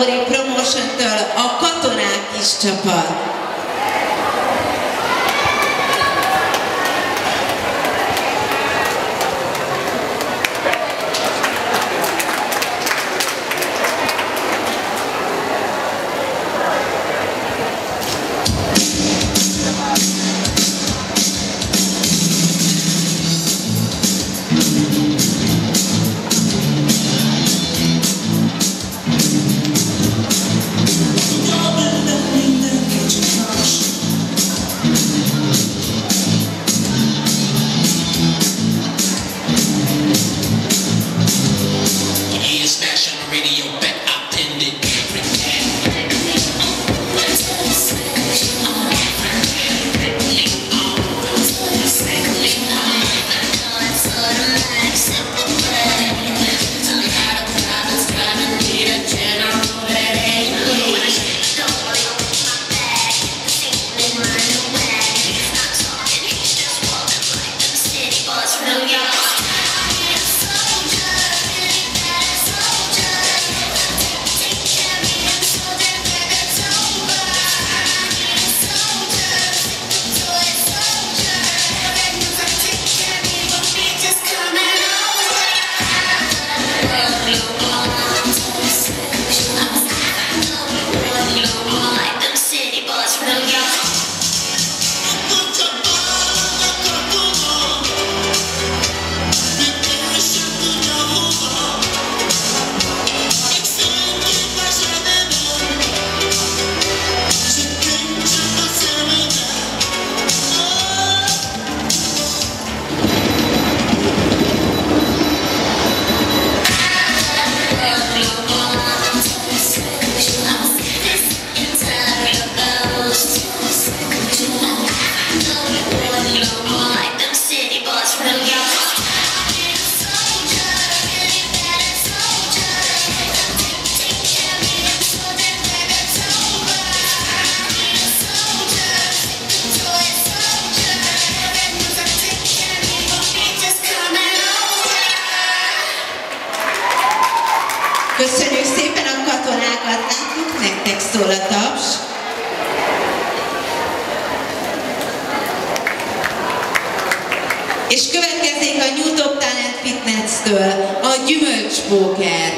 Lóri Promotion-től a Katonák kis csapat. Hallelujah. És következik a New Top Talent Fitness-től a gyümölcspóker.